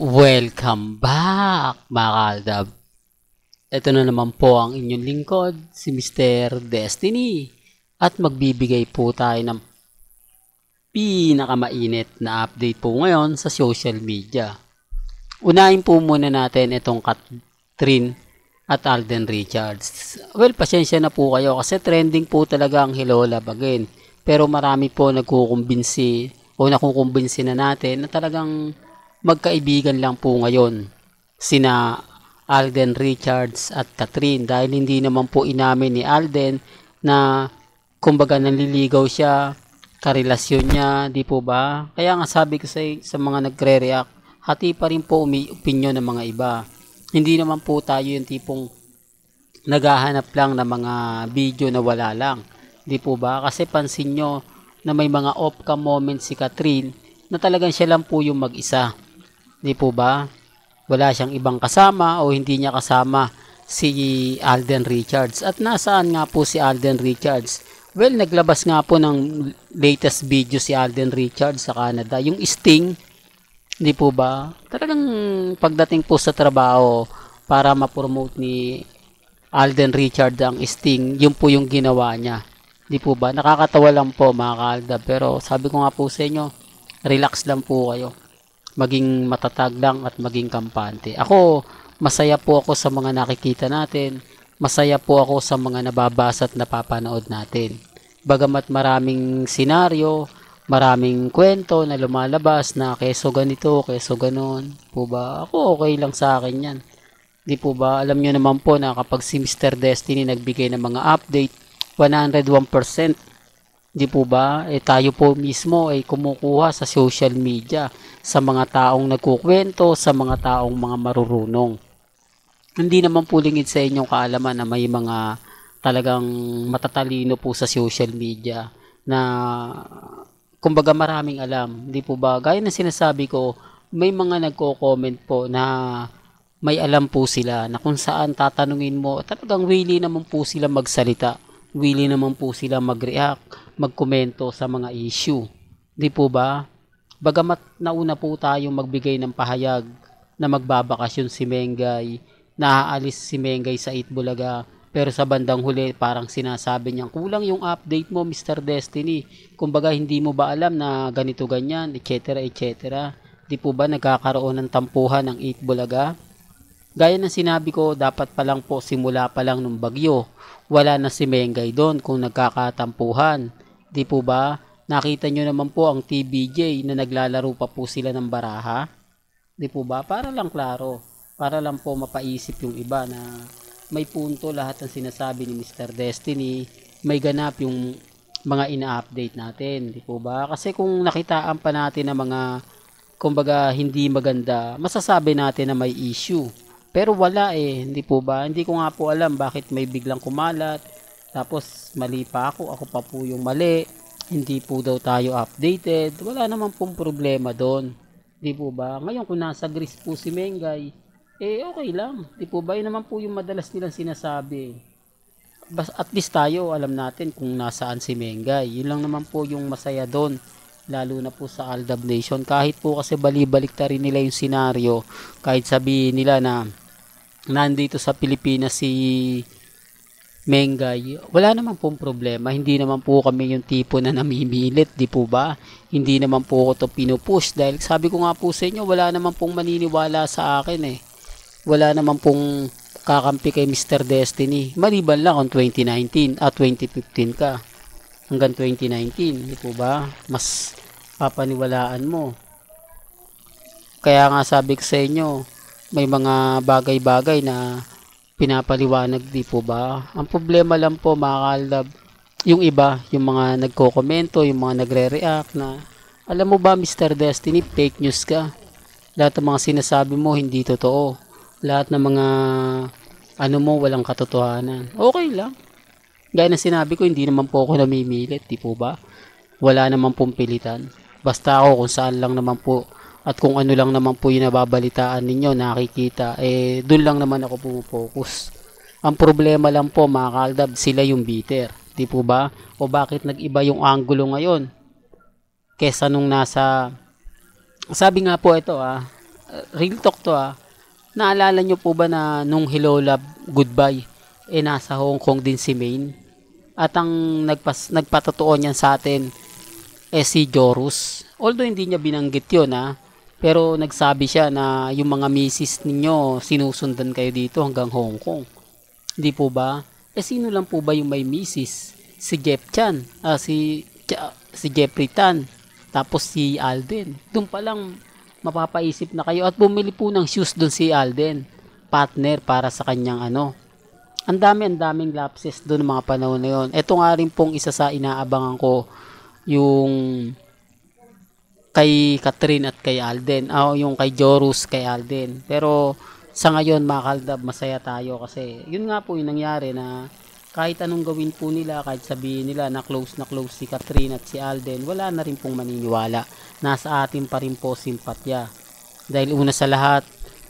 Welcome back, mga kaldab. Ito na naman po ang inyong lingkod, si Mr. Destiny. At magbibigay po tayo ng pinakamainit na update po ngayon sa social media. Unahin po muna natin itong Catherine at Alden Richards. Well, pasensya na po kayo kasi trending po talaga ang Hello Love Again. Pero marami po nagkukumbinsi o nakukumbinsi na natin na talagang magkaibigan lang po ngayon sina Alden Richards at Catherine dahil hindi naman po inamin ni Alden na kumbaga nanliligaw siya karelasyon niya, di po ba? Kaya nga sabi ko sa, sa mga nagre-react, hati pa rin po umi opinion ng mga iba. Hindi naman po tayo yung tipong naghahanap lang ng mga video na wala lang. Di po ba? Kasi pansin nyo na may mga off-cam moments si Catherine na talagang siya lang po yung mag-isa. Di po ba? Wala siyang ibang kasama o hindi niya kasama si Alden Richards. At nasaan nga po si Alden Richards? Well, naglabas nga po ng latest video si Alden Richards sa Canada. Yung Sting, di po ba? Talagang pagdating po sa trabaho para ma-promote ni Alden Richards ang Sting, yun po yung ginawa niya. Di po ba? Nakakatawa lang po mga kalda. Pero sabi ko nga po sa inyo, relax lang po kayo. Maging matatag lang at maging kampante. Ako, masaya po ako sa mga nakikita natin masaya po ako sa mga nababasa at napapanood natin. Bagamat maraming senaryo, maraming kwento na lumalabas na keso ganito, keso ganon, po ba? Ako okay lang sa akin yan. Di po ba? Alam nyo naman po na kapag si Mr. Destiny nagbigay ng mga update, 101%. Di po ba? Eh tayo po mismo ay kumukuha sa social media sa mga taong nagkukwento, sa mga taong mga marurunong hindi naman po lingid sa inyong kaalaman na may mga talagang matatalino po sa social media na kumbaga maraming alam. Hindi po ba? Gaya ng sinasabi ko, may mga nagko-comment po na may alam po sila na kung saan tatanungin mo, talagang willing naman po sila magsalita. Willing naman po sila mag-react, magkomento sa mga issue. Di po ba? Bagamat nauna po tayong magbigay ng pahayag na magbabakasyon si Mengay, naaalis si Mengay sa Itbulaga pero sa bandang huli parang sinasabi niya kulang yung update mo Mr. Destiny kumbaga hindi mo ba alam na ganito ganyan etc etc di po ba nagkakaroon ng tampuhan ng Itbulaga gaya ng sinabi ko dapat pa lang po simula pa lang ng bagyo wala na si Mengay doon kung nagkakatampuhan di po ba nakita nyo naman po ang TBJ na naglalaro pa po sila ng baraha di po ba para lang klaro para lang po mapaisip yung iba na may punto lahat ng sinasabi ni Mr. Destiny, may ganap yung mga ina-update natin, di po ba? Kasi kung nakitaan pa natin ng mga kumbaga hindi maganda, masasabi natin na may issue. Pero wala eh, hindi po ba? Hindi ko nga po alam bakit may biglang kumalat. Tapos mali pa ako, ako pa po yung mali. Hindi po daw tayo updated. Wala naman pong problema doon. Di po ba? Ngayon kung nasa Greece po si Mengay, eh okay lang. Di po ba? Yun naman po yung madalas nilang sinasabi. At least tayo, alam natin kung nasaan si Mengay. Yun lang naman po yung masaya doon. Lalo na po sa Aldab Nation. Kahit po kasi balibalik ta rin nila yung senaryo. Kahit sabihin nila na nandito sa Pilipinas si Mengay, wala naman pong problema. Hindi naman po kami yung tipo na namimilit, di po ba? Hindi naman po ako to pinupush dahil sabi ko nga po sa inyo, wala naman pong maniniwala sa akin eh wala naman pong kakampi kay Mr. Destiny. Maliban lang kung 2019 at 2015 ka. Hanggang 2019, di po ba? Mas papaniwalaan mo. Kaya nga sabi ko sa inyo, may mga bagay-bagay na pinapaliwanag, di po ba? Ang problema lang po, mga kalab, yung iba, yung mga nagko-komento, yung mga nagre-react na, alam mo ba, Mr. Destiny, fake news ka. Lahat ng mga sinasabi mo, hindi totoo lahat ng mga ano mo walang katotohanan. Okay lang. Gaya na sinabi ko, hindi naman po ako namimilit, di po ba? Wala naman pong pilitan. Basta ako kung saan lang naman po at kung ano lang naman po yung nababalitaan ninyo, nakikita, eh doon lang naman ako pumupokus. Ang problema lang po mga kaldab, sila yung bitter. Di po ba? O bakit nag-iba yung angulo ngayon? Kesa nung nasa, sabi nga po ito ah, real talk to ah. Naalala nyo po ba na nung Hello Love Goodbye, eh nasa Hong Kong din si Maine? At ang nagpas, nagpatotoo niyan sa atin, eh si Jorus. Although hindi niya binanggit yun ah, pero nagsabi siya na yung mga misis ninyo sinusundan kayo dito hanggang Hong Kong. Hindi po ba? Eh sino lang po ba yung may misis? Si Jeff Chan, ah, si, si Jeffrey Tan, tapos si Alden. Doon pa lang mapapaisip na kayo at bumili po ng shoes doon si Alden. Partner para sa kanyang ano. Ang dami, ang daming lapses doon mga panahon na yon. Ito nga rin pong isa sa inaabangan ko yung kay Catherine at kay Alden. Ah, yung kay Jorus kay Alden. Pero sa ngayon mga kaldab, masaya tayo kasi yun nga po yung nangyari na kahit anong gawin po nila, kahit sabihin nila na close na close si Catherine at si Alden, wala na rin pong maniniwala. Nasa atin pa rin po simpatya. Dahil una sa lahat,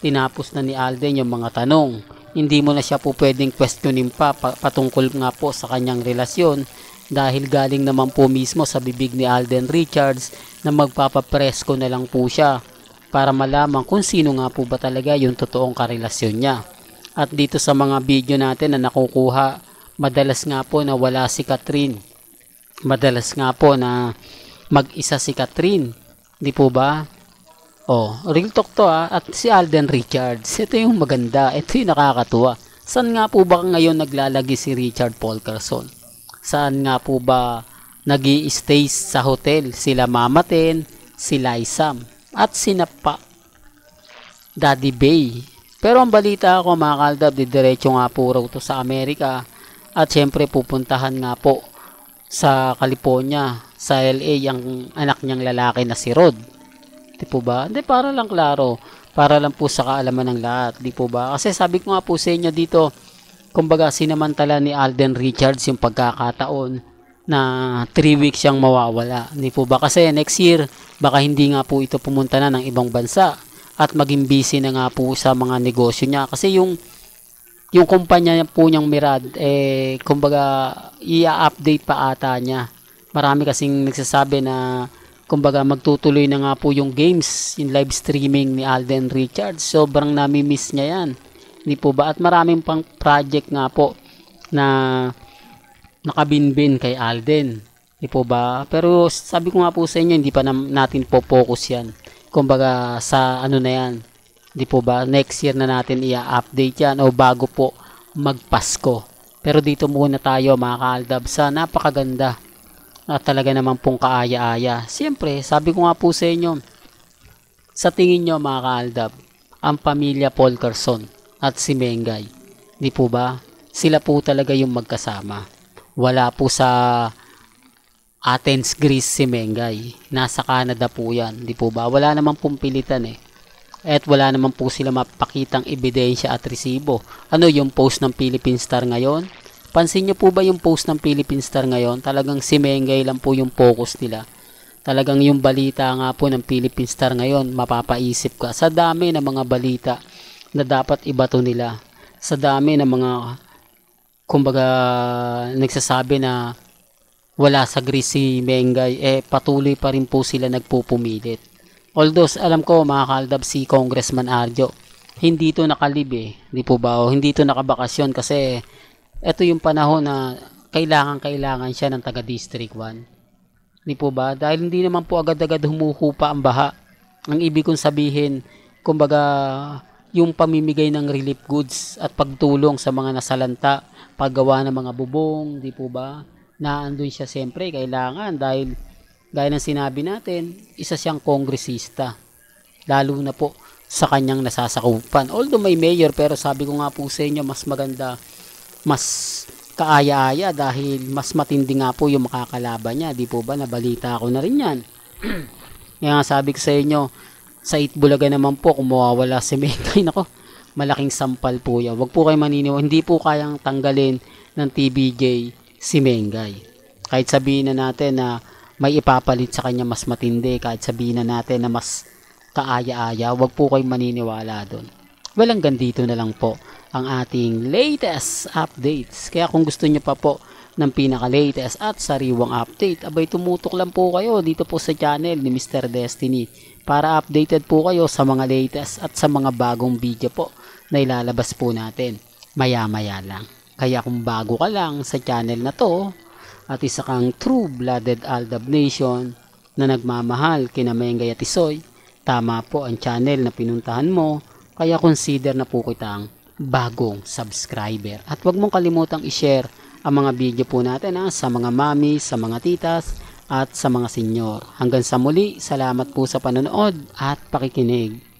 tinapos na ni Alden yung mga tanong. Hindi mo na siya po pwedeng questionin pa patungkol nga po sa kanyang relasyon dahil galing naman po mismo sa bibig ni Alden Richards na magpapapresko na lang po siya para malaman kung sino nga po ba talaga yung totoong karelasyon niya. At dito sa mga video natin na nakukuha, madalas nga po na wala si Catherine. Madalas nga po na mag-isa si Catherine. Di po ba? Oh, real talk to ah. At si Alden Richards, ito yung maganda. Ito yung nakakatuwa. Saan nga po ba ngayon naglalagi si Richard Paul Carson? Saan nga po ba nag stay sa hotel? Sila Mama Ten, sila Isam, at sina pa Daddy Bay. Pero ang balita ako mga kaldab, didiretso nga po raw to sa Amerika. At syempre pupuntahan nga po sa California, sa LA, ang anak niyang lalaki na si Rod. Di po ba? Hindi, para lang klaro. Para lang po sa kaalaman ng lahat. Di po ba? Kasi sabi ko nga po sa inyo dito, kumbaga sinamantala ni Alden Richards yung pagkakataon na 3 weeks siyang mawawala. Hindi po ba? Kasi next year, baka hindi nga po ito pumunta na ng ibang bansa at maging busy na nga po sa mga negosyo niya. Kasi yung yung kumpanya po niyang Mirad, eh, kumbaga, i-update pa ata niya. Marami kasing nagsasabi na, kumbaga, magtutuloy na nga po yung games, yung live streaming ni Alden Richards. Sobrang nami-miss niya yan. Hindi po ba? At maraming pang project nga po na nakabinbin kay Alden. Hindi po ba? Pero sabi ko nga po sa inyo, hindi pa na, natin po focus yan. Kumbaga sa ano na yan. Hindi po ba? Next year na natin i-update yan o bago po magpasko. Pero dito muna tayo mga kaaldab sa napakaganda na talaga naman pong kaaya-aya. Siyempre, sabi ko nga po sa inyo, sa tingin nyo mga kaaldab, ang pamilya Paul Carson at si Mengay. Di po ba? Sila po talaga yung magkasama. Wala po sa Athens, Greece si Mengay. Nasa Canada po yan. Di po ba? Wala naman pong pilitan eh. At wala naman po sila mapakitang ebidensya at resibo. Ano yung post ng Philippine Star ngayon? Pansin niyo po ba yung post ng Philippine Star ngayon? Talagang si Mengay lang po yung focus nila. Talagang yung balita nga po ng Philippine Star ngayon, mapapaisip ka. Sa dami ng mga balita na dapat ibato nila sa dami ng mga kumbaga nagsasabi na wala sa Greece si Mengay eh patuloy pa rin po sila nagpupumilit. Although alam ko mga kaldab si Congressman Arjo hindi to nakalib eh. Hindi po ba? O hindi to nakabakasyon kasi ito yung panahon na kailangan kailangan siya ng taga District 1 hindi po ba? Dahil hindi naman po agad-agad humuhupa ang baha. Ang ibig kong sabihin kumbaga yung pamimigay ng relief goods at pagtulong sa mga nasalanta, paggawa ng mga bubong, di po ba? Na andun siya siyempre, kailangan dahil gaya ng sinabi natin, isa siyang kongresista. Lalo na po sa kanyang nasasakupan. Although may mayor, pero sabi ko nga po sa inyo, mas maganda, mas kaaya-aya dahil mas matindi nga po yung makakalaban niya. Di po ba? Nabalita ko na rin yan. Kaya nga sabi ko sa inyo, sa Itbulaga naman po, kung mawawala si Mengay, nako, malaking sampal po yan. Huwag po kayo maniniwala, hindi po kayang tanggalin ng TBJ si Mengay. Kahit sabihin na natin na may ipapalit sa kanya mas matindi, kahit sabihin na natin na mas kaaya-aya, huwag po kayo maniniwala doon. Well, hanggang dito na lang po ang ating latest updates. Kaya kung gusto nyo pa po ng pinaka-latest at sariwang update. Abay tumutok lang po kayo dito po sa channel ni Mr. Destiny para updated po kayo sa mga latest at sa mga bagong video po na ilalabas po natin maya-maya lang. Kaya kung bago ka lang sa channel na to at isa kang true-blooded Aldab Nation na nagmamahal kina Mengay at Isoy, tama po ang channel na pinuntahan mo kaya consider na po kitang bagong subscriber. At huwag mong kalimutang i-share ang mga video po natin ha, sa mga mami, sa mga titas, at sa mga senyor. Hanggang sa muli, salamat po sa panonood at pakikinig.